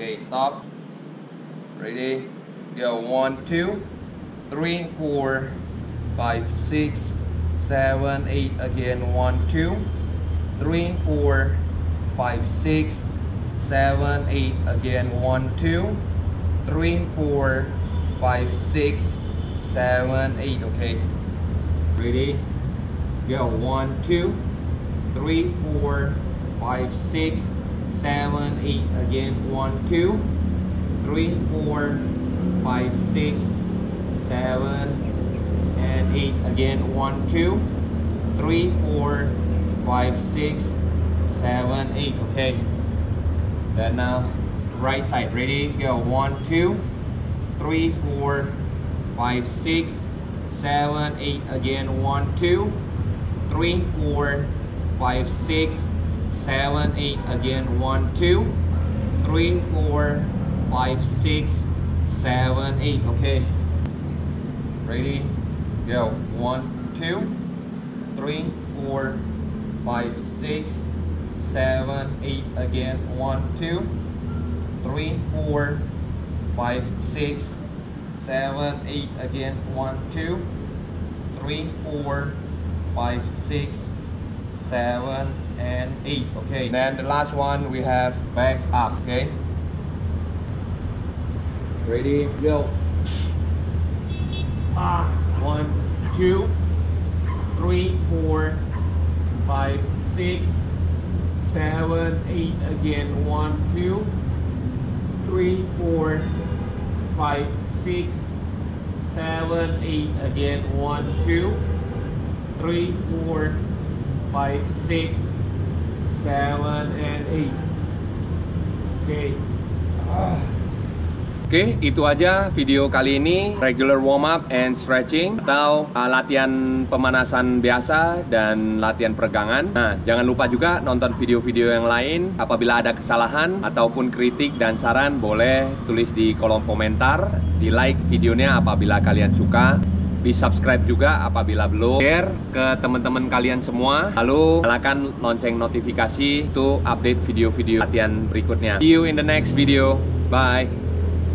Okay, stop. Ready? Go. One, two, three, four, five, six, seven, eight. Again. One, two, three, four, five, six, seven, eight. Again. One, two, three, four, five, six, seven, eight. Okay. Ready? Go. One, two, three, four, five, six, seven, eight. Again. One, two, three, four, five, six, seven, and eight. Again. One, two, three, four, five, six, seven, eight. Okay. Then now, right side. Ready? Go. One, two, three, four, five, six, seven, eight. Again. One, two, three, four, five, six, seven, eight. Again. One, two, three, four, five, six, seven, eight. Okay. Ready? Go. One, two, three, four, five, six, seven, eight. Again. One, two, three, four, five, six, seven, eight. Again. One, two, three, four, five, six, seven, and eight. Okay. Then the last one we have back up. Okay. Ready? Go. Ah, one, two, three, four, five, six, seven, eight. Again, one, two, three, four, five, six, seven, eight. Again, one, two, three, four, five, six, seven, and eight. Okay. Ah. Oke, itu aja video kali ini regular warm up and stretching atau uh, latihan pemanasan biasa dan latihan peregangan. Nah, jangan lupa juga nonton video-video yang lain. Apabila ada kesalahan ataupun kritik dan saran, boleh tulis di kolom komentar. Di like videonya apabila kalian suka. Di subscribe juga apabila belum. Share ke teman-teman kalian semua. Lalu nyalakan lonceng notifikasi untuk update video-video latihan berikutnya. See you in the next video. Bye.